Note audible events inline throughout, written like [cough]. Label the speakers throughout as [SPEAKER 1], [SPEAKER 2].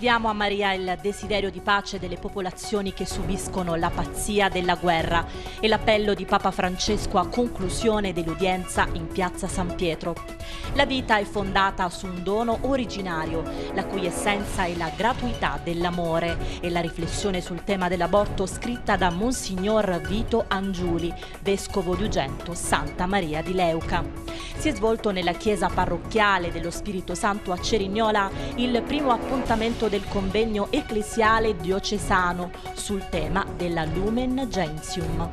[SPEAKER 1] Affidiamo a Maria il desiderio di pace delle popolazioni che subiscono la pazzia della guerra e l'appello di Papa Francesco a conclusione dell'udienza in piazza San Pietro. La vita è fondata su un dono originario, la cui essenza è la gratuità dell'amore e la riflessione sul tema dell'aborto scritta da Monsignor Vito Angiuli, vescovo di Ugento, Santa Maria di Leuca. Si è svolto nella chiesa parrocchiale dello Spirito Santo a Cerignola il primo appuntamento del convegno ecclesiale diocesano sul tema della Lumen Gentium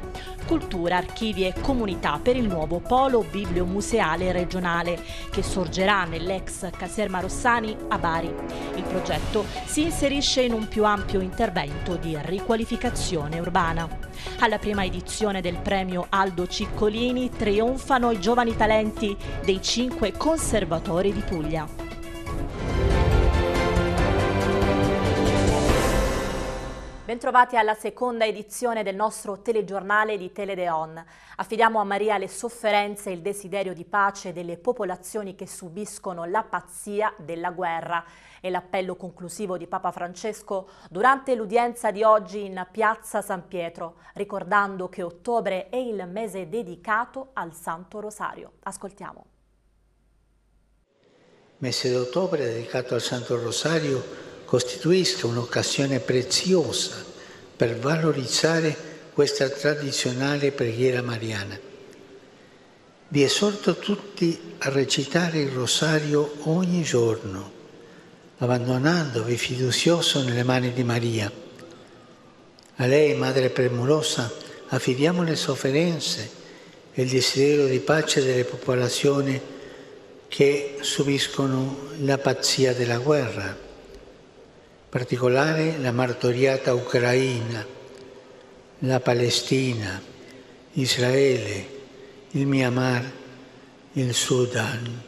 [SPEAKER 1] cultura, archivi e comunità per il nuovo polo bibliomuseale regionale che sorgerà nell'ex caserma Rossani a Bari. Il progetto si inserisce in un più ampio intervento di riqualificazione urbana. Alla prima edizione del premio Aldo Ciccolini trionfano i giovani talenti dei cinque conservatori di Puglia. Bentrovati alla seconda edizione del nostro telegiornale di Teledeon. Affidiamo a Maria le sofferenze e il desiderio di pace delle popolazioni che subiscono la pazzia della guerra e l'appello conclusivo di Papa Francesco durante l'udienza di oggi in Piazza San Pietro, ricordando che ottobre è il mese dedicato al Santo Rosario. Ascoltiamo.
[SPEAKER 2] Mese d'ottobre dedicato al Santo Rosario costituisca un'occasione preziosa per valorizzare questa tradizionale preghiera mariana. Vi esorto tutti a recitare il rosario ogni giorno, abbandonandovi fiducioso nelle mani di Maria. A lei, Madre premurosa, affidiamo le sofferenze e il desiderio di pace delle popolazioni che subiscono la pazzia della guerra particolare la martoriata Ucraina, la Palestina, Israele, il Myanmar, il Sudan.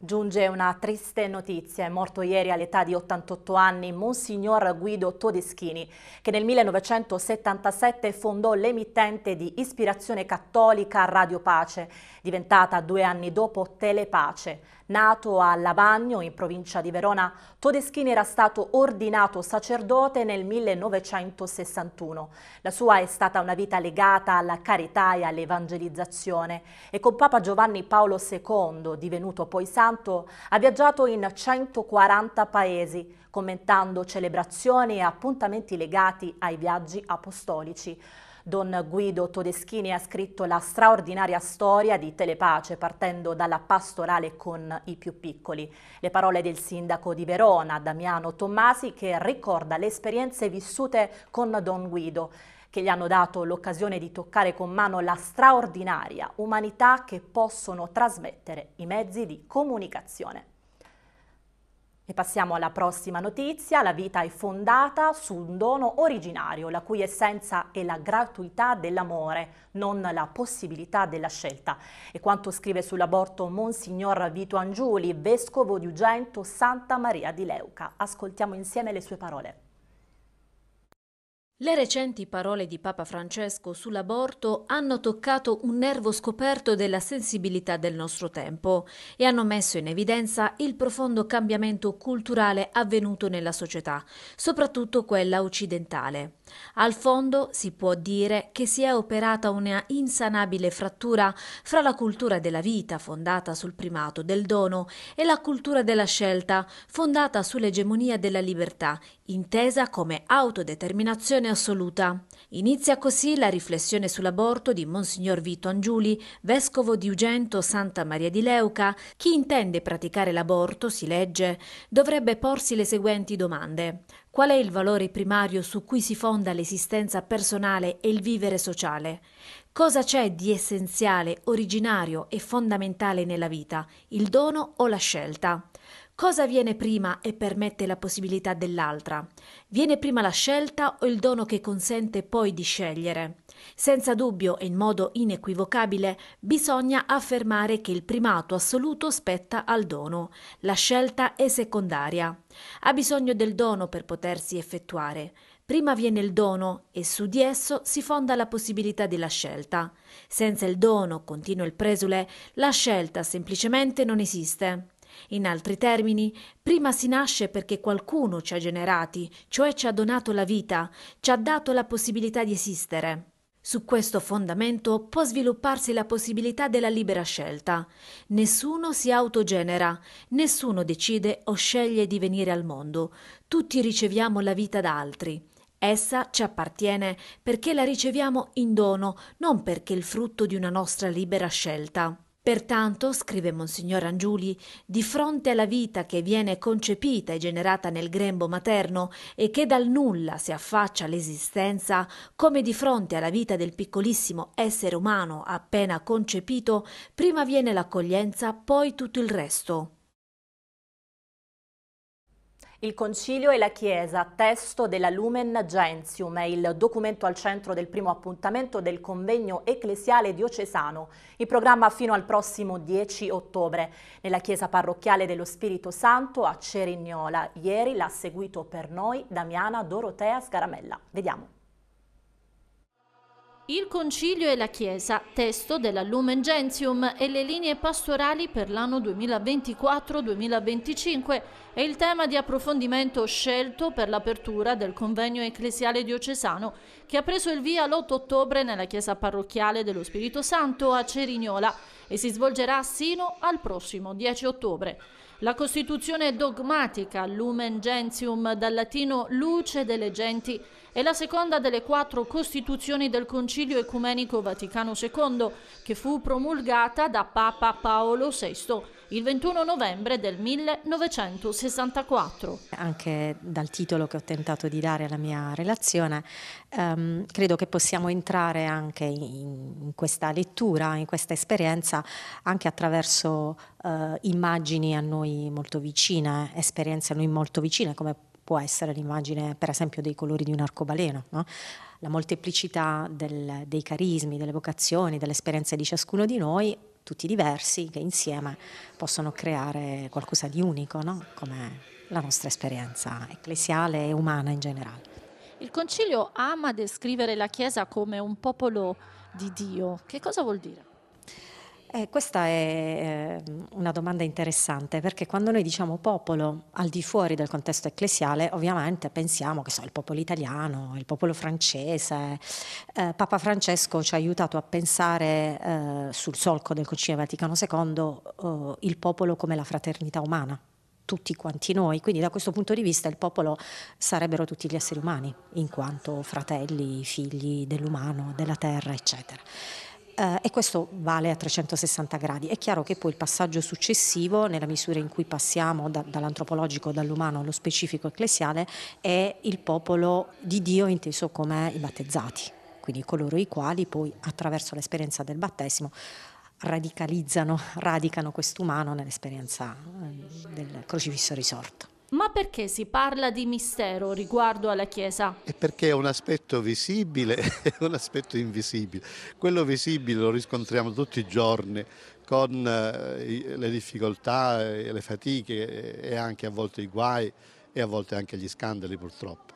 [SPEAKER 1] Giunge una triste notizia, è morto ieri all'età di 88 anni Monsignor Guido Todeschini, che nel 1977 fondò l'emittente di ispirazione cattolica Radio Pace, diventata due anni dopo Telepace. Nato a Lavagno, in provincia di Verona, Todeschini era stato ordinato sacerdote nel 1961. La sua è stata una vita legata alla carità e all'evangelizzazione e con Papa Giovanni Paolo II, divenuto poi santo, ha viaggiato in 140 paesi, commentando celebrazioni e appuntamenti legati ai viaggi apostolici. Don Guido Todeschini ha scritto la straordinaria storia di Telepace partendo dalla pastorale con i più piccoli. Le parole del sindaco di Verona, Damiano Tommasi, che ricorda le esperienze vissute con Don Guido che gli hanno dato l'occasione di toccare con mano la straordinaria umanità che possono trasmettere i mezzi di comunicazione. E passiamo alla prossima notizia. La vita è fondata su un dono originario, la cui essenza è la gratuità dell'amore, non la possibilità della scelta. E quanto scrive sull'aborto Monsignor Vito Angiuli, vescovo di Ugento Santa Maria di Leuca. Ascoltiamo insieme le sue parole.
[SPEAKER 3] Le recenti parole di Papa Francesco sull'aborto hanno toccato un nervo scoperto della sensibilità del nostro tempo e hanno messo in evidenza il profondo cambiamento culturale avvenuto nella società, soprattutto quella occidentale. Al fondo si può dire che si è operata una insanabile frattura fra la cultura della vita, fondata sul primato del dono, e la cultura della scelta, fondata sull'egemonia della libertà, intesa come autodeterminazione assoluta. Inizia così la riflessione sull'aborto di Monsignor Vito Angiuli, vescovo di Ugento Santa Maria di Leuca. Chi intende praticare l'aborto, si legge, dovrebbe porsi le seguenti domande. Qual è il valore primario su cui si fonda l'esistenza personale e il vivere sociale? Cosa c'è di essenziale, originario e fondamentale nella vita, il dono o la scelta? Cosa viene prima e permette la possibilità dell'altra? Viene prima la scelta o il dono che consente poi di scegliere? Senza dubbio e in modo inequivocabile bisogna affermare che il primato assoluto spetta al dono, la scelta è secondaria. Ha bisogno del dono per potersi effettuare. Prima viene il dono e su di esso si fonda la possibilità della scelta. Senza il dono, continua il presule, la scelta semplicemente non esiste. In altri termini, prima si nasce perché qualcuno ci ha generati, cioè ci ha donato la vita, ci ha dato la possibilità di esistere. Su questo fondamento può svilupparsi la possibilità della libera scelta. Nessuno si autogenera, nessuno decide o sceglie di venire al mondo. Tutti riceviamo la vita da altri. Essa ci appartiene perché la riceviamo in dono, non perché il frutto di una nostra libera scelta. Pertanto, scrive Monsignor Angiuli, di fronte alla vita che viene concepita e generata nel grembo materno e che dal nulla si affaccia all'esistenza, come di fronte alla vita del piccolissimo essere umano appena concepito, prima viene l'accoglienza, poi tutto il resto.
[SPEAKER 1] Il Concilio e la Chiesa, testo della Lumen Gentium, è il documento al centro del primo appuntamento del convegno ecclesiale diocesano, in programma fino al prossimo 10 ottobre, nella chiesa parrocchiale dello Spirito Santo a Cerignola. Ieri l'ha seguito per noi Damiana Dorotea Scaramella. Vediamo.
[SPEAKER 4] Il Concilio e la Chiesa, testo della Lumen Gentium e le linee pastorali per l'anno 2024-2025 è il tema di approfondimento scelto per l'apertura del convegno ecclesiale diocesano che ha preso il via l'8 ottobre nella chiesa parrocchiale dello Spirito Santo a Cerignola e si svolgerà sino al prossimo 10 ottobre. La Costituzione dogmatica Lumen Gentium, dal latino luce delle genti, è la seconda delle quattro Costituzioni del Concilio Ecumenico Vaticano II, che fu promulgata da Papa Paolo VI il 21 novembre del 1964.
[SPEAKER 5] Anche dal titolo che ho tentato di dare alla mia relazione, ehm, credo che possiamo entrare anche in, in, questa lettura, in questa esperienza, anche attraverso eh, immagini a noi molto vicine, esperienze a noi molto vicine, come può essere l'immagine per esempio dei colori di un arcobaleno, no? la molteplicità del, dei carismi, delle vocazioni, delle esperienze di ciascuno di noi, tutti diversi, che insieme possono creare qualcosa di unico, no? come la nostra esperienza ecclesiale e umana in generale.
[SPEAKER 4] Il Concilio ama descrivere la Chiesa come un popolo di Dio. Che cosa vuol dire?
[SPEAKER 5] Eh, questa è eh, una domanda interessante perché quando noi diciamo popolo al di fuori del contesto ecclesiale ovviamente pensiamo che so il popolo italiano, il popolo francese. Eh, Papa Francesco ci ha aiutato a pensare eh, sul solco del Concilio Vaticano II eh, il popolo come la fraternità umana tutti quanti noi, quindi da questo punto di vista il popolo sarebbero tutti gli esseri umani, in quanto fratelli, figli dell'umano, della terra, eccetera eh, e questo vale a 360 gradi. È chiaro che poi il passaggio successivo, nella misura in cui passiamo da, dall'antropologico, dall'umano allo specifico ecclesiale, è il popolo di Dio inteso come i battezzati, quindi coloro i quali poi attraverso l'esperienza del battesimo radicalizzano, radicano quest'umano nell'esperienza eh, del crocifisso risorto.
[SPEAKER 4] Ma perché si parla di mistero riguardo alla Chiesa?
[SPEAKER 6] È perché è un aspetto visibile [laughs] e un aspetto invisibile. Quello visibile lo riscontriamo tutti i giorni con eh, le difficoltà, le fatiche e anche a volte i guai e a volte anche gli scandali purtroppo.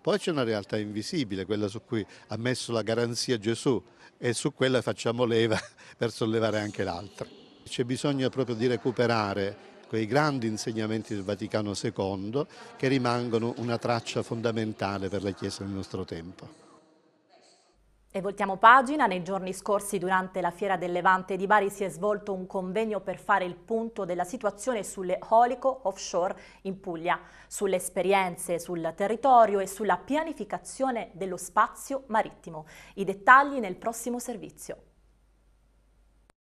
[SPEAKER 6] Poi c'è una realtà invisibile, quella su cui ha messo la garanzia Gesù e su quella facciamo leva [laughs] per sollevare anche l'altra. C'è bisogno proprio di recuperare quei grandi insegnamenti del Vaticano II che rimangono una traccia fondamentale per la Chiesa nel nostro tempo.
[SPEAKER 1] E voltiamo pagina, nei giorni scorsi durante la Fiera del Levante di Bari si è svolto un convegno per fare il punto della situazione sulle Holico offshore in Puglia, sulle esperienze sul territorio e sulla pianificazione dello spazio marittimo. I dettagli nel prossimo servizio.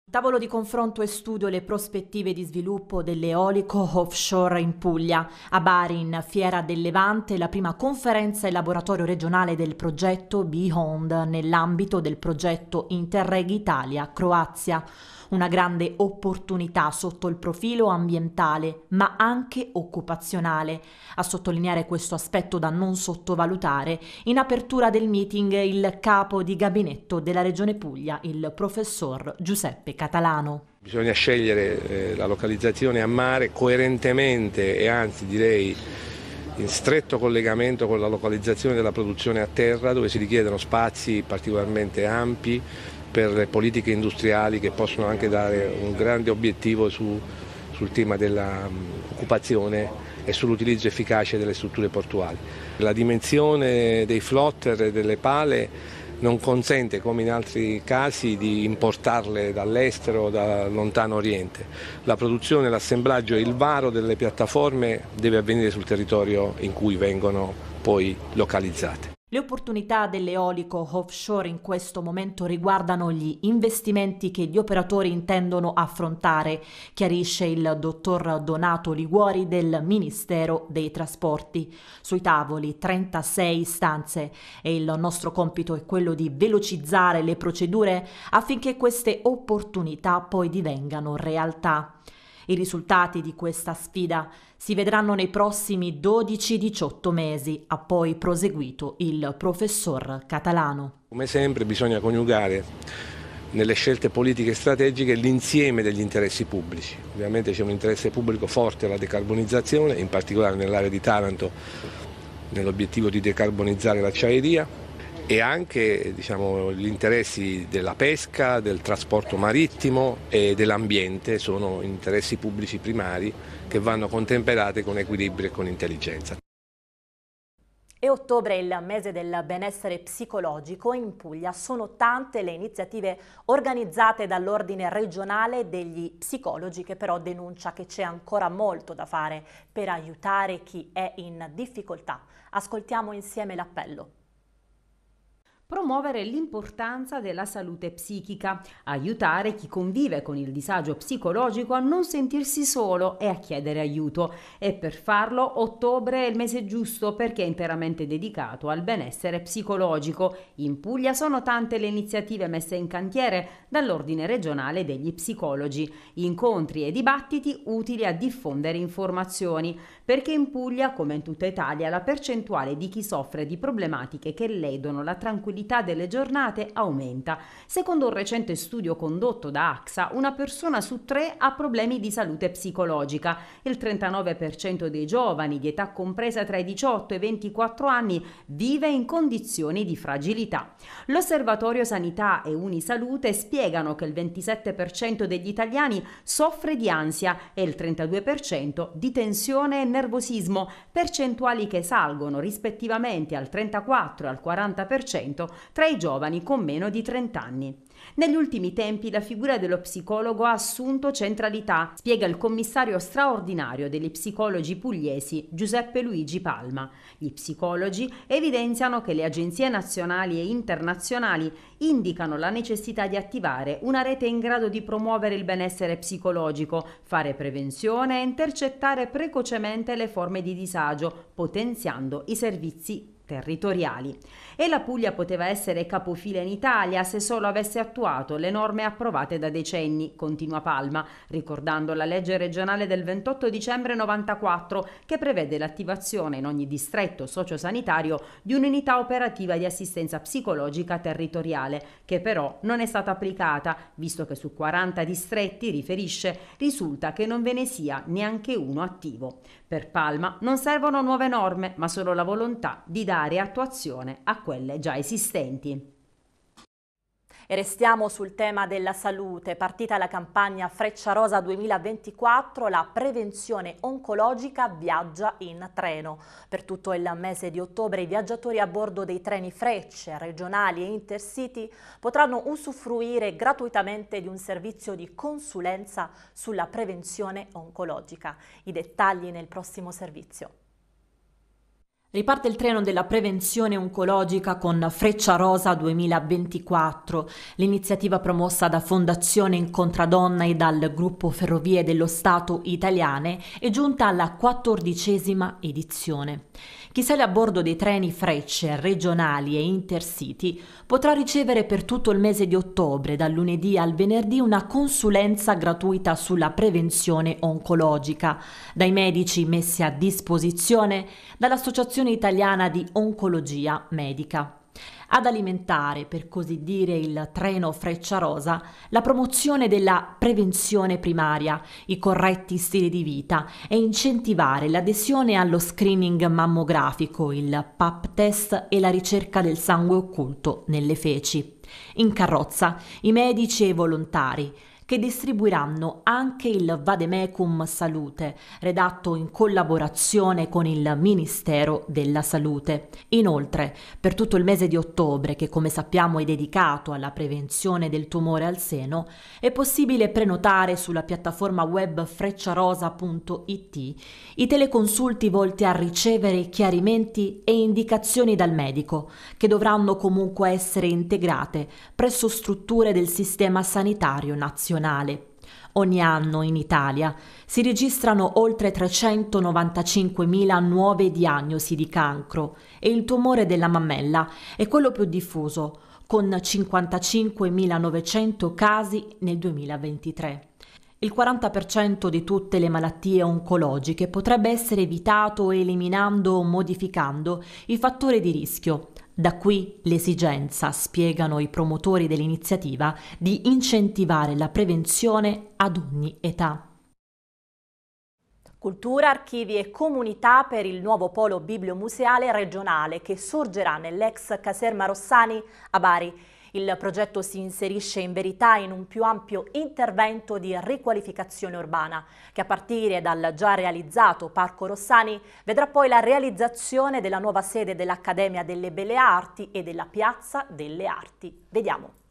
[SPEAKER 1] Tavolo di confronto e studio le prospettive di sviluppo dell'eolico offshore in Puglia. A Bari, in Fiera del Levante, la prima conferenza e laboratorio regionale del progetto Beyond nell'ambito del progetto Interreg Italia-Croazia una grande opportunità sotto il profilo ambientale, ma anche occupazionale. A sottolineare questo aspetto da non sottovalutare, in apertura del meeting il capo di gabinetto della Regione Puglia, il professor Giuseppe Catalano.
[SPEAKER 7] Bisogna scegliere eh, la localizzazione a mare coerentemente e anzi direi in stretto collegamento con la localizzazione della produzione a terra dove si richiedono spazi particolarmente ampi per le politiche industriali che possono anche dare un grande obiettivo su, sul tema dell'occupazione e sull'utilizzo efficace delle strutture portuali. La dimensione dei flotter e delle pale non consente, come in altri casi, di importarle dall'estero o dal lontano oriente. La produzione, l'assemblaggio e il varo delle piattaforme deve avvenire sul territorio in cui vengono poi localizzate.
[SPEAKER 1] Le opportunità dell'eolico offshore in questo momento riguardano gli investimenti che gli operatori intendono affrontare, chiarisce il dottor Donato Liguori del Ministero dei Trasporti. Sui tavoli 36 istanze e il nostro compito è quello di velocizzare le procedure affinché queste opportunità poi divengano realtà. I risultati di questa sfida si vedranno nei prossimi 12-18 mesi, ha poi proseguito il professor Catalano.
[SPEAKER 7] Come sempre bisogna coniugare nelle scelte politiche e strategiche l'insieme degli interessi pubblici. Ovviamente c'è un interesse pubblico forte alla decarbonizzazione, in particolare nell'area di Taranto nell'obiettivo di decarbonizzare l'acciaieria, e anche diciamo, gli interessi della pesca, del trasporto marittimo e dell'ambiente sono interessi pubblici primari che vanno contemperati con equilibrio e con intelligenza.
[SPEAKER 1] E ottobre è il mese del benessere psicologico. In Puglia sono tante le iniziative organizzate dall'ordine regionale degli psicologi che però denuncia che c'è ancora molto da fare per aiutare chi è in difficoltà. Ascoltiamo insieme l'appello
[SPEAKER 8] promuovere l'importanza della salute psichica, aiutare chi convive con il disagio psicologico a non sentirsi solo e a chiedere aiuto. E per farlo ottobre è il mese giusto perché è interamente dedicato al benessere psicologico. In Puglia sono tante le iniziative messe in cantiere dall'Ordine regionale degli psicologi, incontri e dibattiti utili a diffondere informazioni, perché in Puglia, come in tutta Italia, la percentuale di chi soffre di problematiche che ledono la tranquillità tranquillità delle giornate aumenta. Secondo un recente studio condotto da AXA, una persona su tre ha problemi di salute psicologica. Il 39% dei giovani di età compresa tra i 18 e i 24 anni vive in condizioni di fragilità. L'Osservatorio Sanità e Unisalute spiegano che il 27% degli italiani soffre di ansia e il 32% di tensione e nervosismo, percentuali che salgono rispettivamente al 34 e al 40% tra i giovani con meno di 30 anni. Negli ultimi tempi la figura dello psicologo ha assunto centralità, spiega il commissario straordinario degli psicologi pugliesi Giuseppe Luigi Palma. Gli psicologi evidenziano che le agenzie nazionali e internazionali indicano la necessità di attivare una rete in grado di promuovere il benessere psicologico, fare prevenzione e intercettare precocemente le forme di disagio, potenziando i servizi territoriali. E la Puglia poteva essere capofila in Italia se solo avesse attuato le norme approvate da decenni, continua Palma, ricordando la legge regionale del 28 dicembre 94 che prevede l'attivazione in ogni distretto sociosanitario di un'unità operativa di assistenza psicologica territoriale, che però non è stata applicata, visto che su 40 distretti, riferisce, risulta che non ve ne sia neanche uno attivo. Per Palma non servono nuove norme, ma solo la volontà di dare attuazione a quelle già esistenti.
[SPEAKER 1] E restiamo sul tema della salute. Partita la campagna Freccia Rosa 2024, la prevenzione oncologica viaggia in treno. Per tutto il mese di ottobre i viaggiatori a bordo dei treni Frecce, regionali e intercity potranno usufruire gratuitamente di un servizio di consulenza sulla prevenzione oncologica. I dettagli nel prossimo servizio. Riparte il treno della prevenzione oncologica con Freccia Rosa 2024, l'iniziativa promossa da Fondazione Incontradonna e dal gruppo Ferrovie dello Stato italiane è giunta alla quattordicesima edizione. Chi sale a bordo dei treni Frecce regionali e intercity potrà ricevere per tutto il mese di ottobre, dal lunedì al venerdì, una consulenza gratuita sulla prevenzione oncologica dai medici messi a disposizione dall'Associazione Italiana di Oncologia Medica ad alimentare, per così dire, il treno Freccia Rosa, la promozione della prevenzione primaria, i corretti stili di vita e incentivare l'adesione allo screening mammografico, il PAP test e la ricerca del sangue occulto nelle feci. In carrozza i medici e i volontari che distribuiranno anche il Vademecum Salute, redatto in collaborazione con il Ministero della Salute. Inoltre, per tutto il mese di ottobre, che come sappiamo è dedicato alla prevenzione del tumore al seno, è possibile prenotare sulla piattaforma web frecciarosa.it i teleconsulti volti a ricevere chiarimenti e indicazioni dal medico, che dovranno comunque essere integrate presso strutture del sistema sanitario nazionale. Ogni anno in Italia si registrano oltre 395.000 nuove diagnosi di cancro e il tumore della mammella è quello più diffuso, con 55.900 casi nel 2023. Il 40% di tutte le malattie oncologiche potrebbe essere evitato eliminando o modificando i fattori di rischio. Da qui l'esigenza, spiegano i promotori dell'iniziativa, di incentivare la prevenzione ad ogni età. Cultura, archivi e comunità per il nuovo polo bibliomuseale regionale che sorgerà nell'ex caserma Rossani a Bari. Il progetto si inserisce in verità in un più ampio intervento di riqualificazione urbana che a partire dal già realizzato Parco Rossani vedrà poi la realizzazione della nuova sede dell'Accademia delle Belle Arti e della Piazza delle Arti. Vediamo.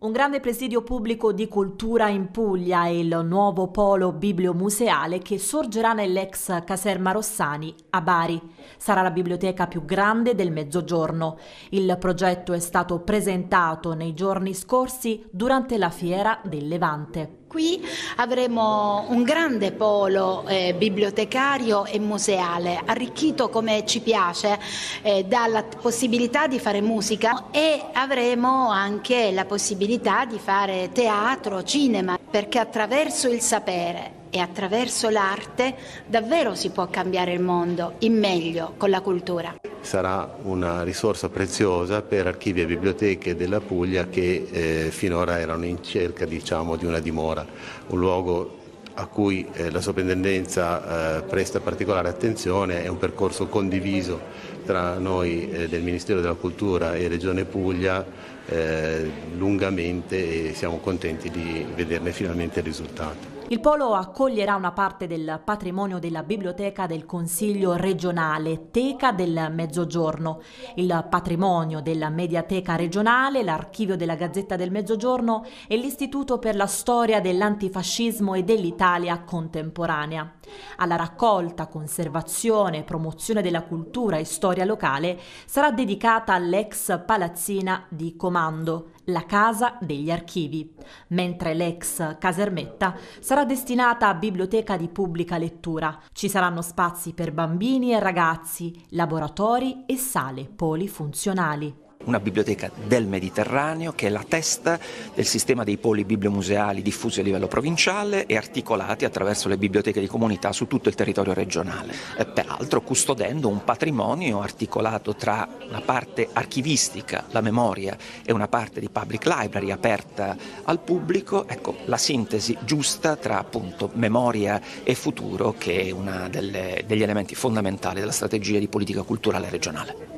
[SPEAKER 1] Un grande presidio pubblico di cultura in Puglia è il nuovo polo bibliomuseale che sorgerà nell'ex caserma Rossani a Bari. Sarà la biblioteca più grande del Mezzogiorno. Il progetto è stato presentato nei giorni scorsi durante la fiera del Levante.
[SPEAKER 9] Qui avremo un grande polo eh, bibliotecario e museale, arricchito come ci piace eh, dalla possibilità di fare musica e avremo anche la possibilità di fare teatro, cinema, perché attraverso il sapere e attraverso l'arte davvero si può cambiare il mondo in meglio con la cultura.
[SPEAKER 10] Sarà una risorsa preziosa per archivi e biblioteche della Puglia che eh, finora erano in cerca diciamo, di una dimora, un luogo a cui eh, la soprintendenza eh, presta particolare attenzione, è un percorso condiviso tra noi eh, del Ministero della Cultura e Regione Puglia eh, lungamente e siamo contenti di vederne finalmente il risultato.
[SPEAKER 1] Il polo accoglierà una parte del patrimonio della biblioteca del Consiglio regionale, Teca del Mezzogiorno, il patrimonio della Mediateca regionale, l'archivio della Gazzetta del Mezzogiorno e l'Istituto per la storia dell'antifascismo e dell'Italia contemporanea. Alla raccolta, conservazione e promozione della cultura e storia locale sarà dedicata l'ex palazzina di comando, la Casa degli Archivi, mentre l'ex casermetta sarà destinata a biblioteca di pubblica lettura. Ci saranno spazi per bambini e ragazzi, laboratori e sale polifunzionali
[SPEAKER 11] una biblioteca del Mediterraneo che è la testa del sistema dei poli bibliomuseali diffusi a livello provinciale e articolati attraverso le biblioteche di comunità su tutto il territorio regionale, eh, peraltro custodendo un patrimonio articolato tra una parte archivistica, la memoria, e una parte di public library aperta al pubblico, ecco la sintesi giusta tra appunto memoria e futuro che è uno degli elementi fondamentali della strategia di politica culturale regionale.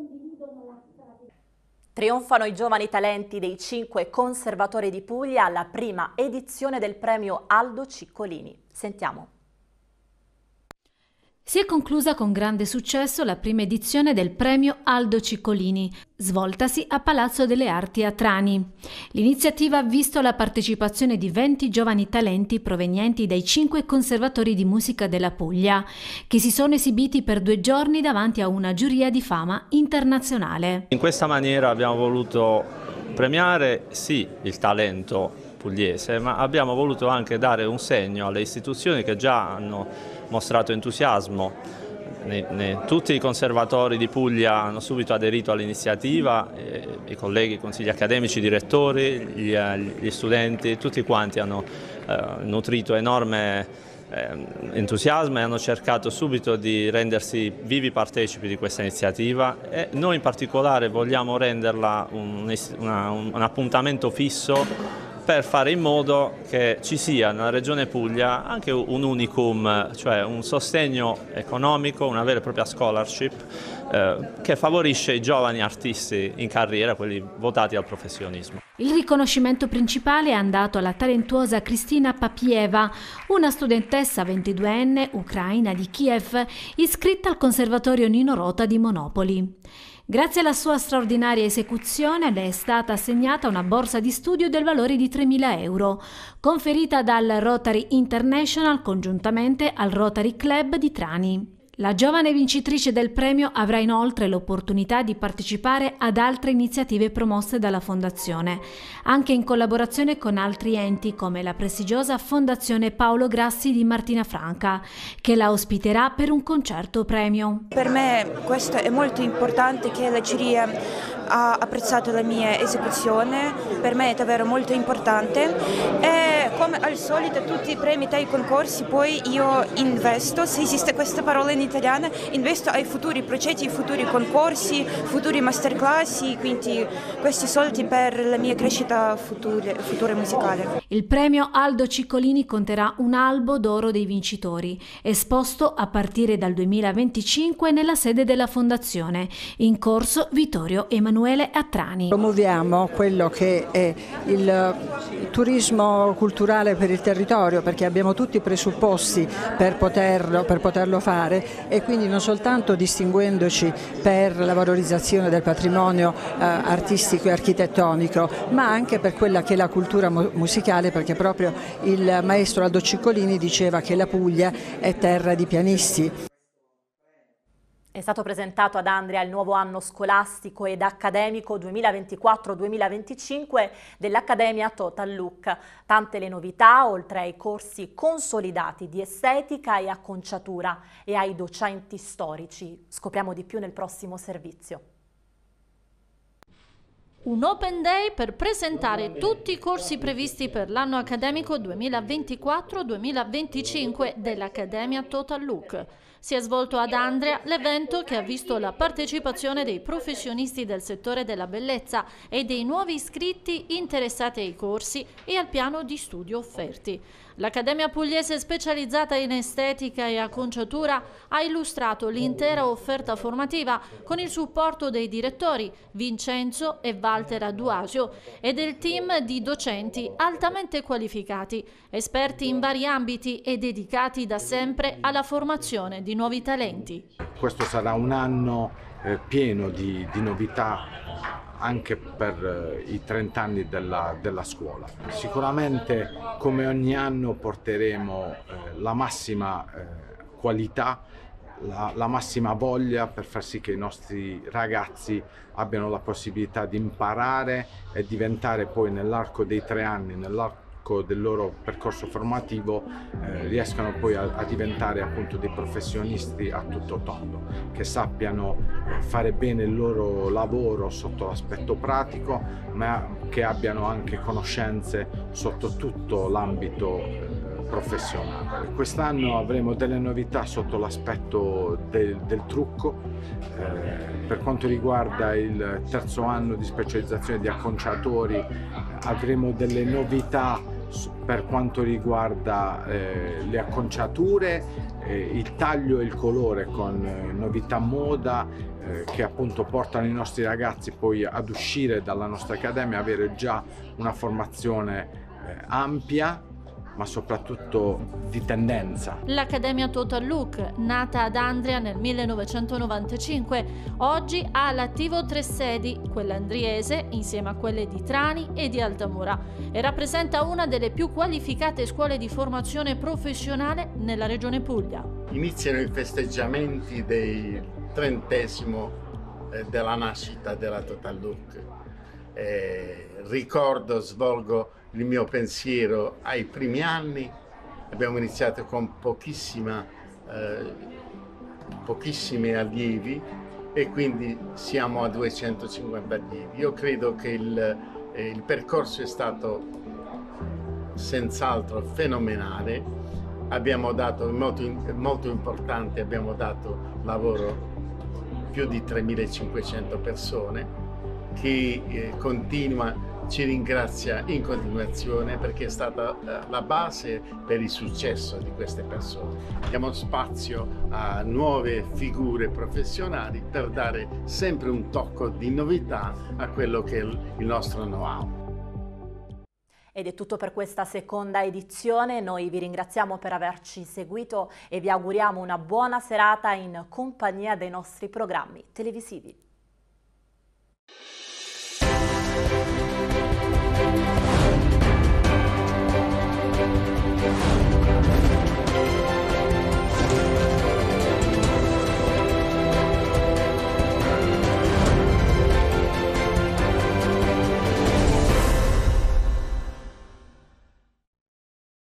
[SPEAKER 1] Trionfano i giovani talenti dei cinque conservatori di Puglia alla prima edizione del premio Aldo Ciccolini. Sentiamo.
[SPEAKER 3] Si è conclusa con grande successo la prima edizione del premio Aldo Ciccolini, svoltasi a Palazzo delle Arti a Trani. L'iniziativa ha visto la partecipazione di 20 giovani talenti provenienti dai cinque conservatori di musica della Puglia, che si sono esibiti per due giorni davanti a una giuria di fama internazionale.
[SPEAKER 12] In questa maniera abbiamo voluto premiare sì il talento pugliese, ma abbiamo voluto anche dare un segno alle istituzioni che già hanno mostrato entusiasmo. Tutti i conservatori di Puglia hanno subito aderito all'iniziativa, eh, i colleghi, i consigli accademici, i direttori, gli, eh, studenti, tutti quanti hanno eh, nutrito enorme entusiasmo e hanno cercato subito di rendersi vivi partecipi di questa iniziativa e noi in particolare vogliamo renderla un, un, un appuntamento fisso per fare in modo che ci sia nella regione Puglia anche un unicum, cioè un sostegno economico, una vera e propria scholarship eh, che favorisce i giovani artisti in carriera, quelli votati al professionismo.
[SPEAKER 13] Il riconoscimento principale è andato alla talentuosa Cristina Papieva, una studentessa 22enne ucraina di Kiev, iscritta al Conservatorio Nino Rota di Monopoli. Grazie alla sua straordinaria esecuzione le è stata assegnata una borsa di studio del valore di 3.000 euro, conferita dal Rotary International congiuntamente al Rotary Club di Trani. La giovane vincitrice del premio avrà inoltre l'opportunità di partecipare ad altre iniziative promosse dalla Fondazione, anche in collaborazione con altri enti come la prestigiosa Fondazione Paolo Grassi di Martina Franca, che la ospiterà per un concerto premio.
[SPEAKER 14] Per me questo è molto importante che la giuria ha apprezzato la mia esecuzione, per me è davvero molto importante e come al solito tutti i premi dai concorsi poi io investo, se esiste questa parola in italiano, investo ai futuri progetti, ai futuri concorsi, futuri masterclass, quindi questi soldi per la mia crescita futura, futura musicale.
[SPEAKER 13] Il premio Aldo Ciccolini conterà un albo d'oro dei vincitori, esposto a partire dal 2025 nella sede della Fondazione, in corso Vittorio Emanuele Attrani.
[SPEAKER 15] Promuoviamo quello che è il turismo culturale per il territorio perché abbiamo tutti i presupposti per poterlo, per poterlo fare e quindi non soltanto distinguendoci per la valorizzazione del patrimonio eh, artistico e architettonico ma anche per quella che è la cultura musicale perché proprio il maestro Aldo Ciccolini diceva che la Puglia è terra di pianisti.
[SPEAKER 1] È stato presentato ad Andria il nuovo anno scolastico ed accademico 2024-2025 dell'Accademia Total Look. Tante le novità, oltre ai corsi consolidati di estetica e acconciatura e ai docenti storici. Scopriamo di più nel prossimo servizio.
[SPEAKER 4] Un Open Day per presentare tutti i corsi previsti per l'anno accademico 2024-2025 dell'Accademia Total Look. Si è svolto ad Andria l'evento che ha visto la partecipazione dei professionisti del settore della bellezza e dei nuovi iscritti interessati ai corsi e al piano di studio offerti. L'Accademia Pugliese specializzata in estetica e acconciatura ha illustrato l'intera offerta formativa con il supporto dei direttori Vincenzo e Walter Aduasio e del team di docenti altamente qualificati, esperti in vari ambiti e dedicati da sempre alla formazione di nuovi talenti.
[SPEAKER 16] Questo sarà un anno eh, pieno di, di novità anche per eh, i 30 anni della, della, scuola. Sicuramente come ogni anno porteremo eh, la massima eh, qualità, la, la, massima voglia per far sì che i nostri ragazzi abbiano la possibilità di imparare e diventare poi nell'arco dei tre anni, nell'arco nell'arco del loro percorso formativo eh, riescano poi a, a, diventare appunto dei professionisti a tutto tondo, che sappiano fare bene il loro lavoro sotto l'aspetto pratico, ma che abbiano anche conoscenze sotto tutto l'ambito eh, professionale. Quest'anno avremo delle novità sotto l'aspetto del, del, trucco, eh, per quanto riguarda il terzo anno di specializzazione di acconciatori avremo delle novità per quanto riguarda eh, le acconciature, eh, il taglio e il colore con eh, novità moda eh, che appunto portano i nostri ragazzi poi ad uscire dalla nostra accademia, avere già una formazione eh, ampia ma soprattutto di tendenza.
[SPEAKER 4] L'Accademia Total Look, nata ad Andria nel 1995, oggi ha all'attivo tre sedi, quella andriese insieme a quelle di Trani e di Altamura, e rappresenta una delle più qualificate scuole di formazione professionale nella regione Puglia.
[SPEAKER 17] Iniziano i festeggiamenti del trentesimo eh, della nascita della Total Look. Eh, ricordo, svolgo il mio pensiero ai primi anni. Abbiamo iniziato con pochissima, eh, pochissimi allievi e quindi siamo a 250 allievi. Io credo che il, eh, il percorso è stato senz'altro fenomenale. Abbiamo dato, molto, molto importante, abbiamo dato lavoro a più di 3.500 persone che eh, continua ci ringrazia in continuazione perché è stata eh, la base per il successo di queste persone. Diamo spazio a nuove figure professionali per dare sempre un tocco di novità a quello che è il nostro know-how.
[SPEAKER 1] Ed è tutto per questa seconda edizione, noi vi ringraziamo per averci seguito e vi auguriamo una buona serata in compagnia dei nostri programmi televisivi.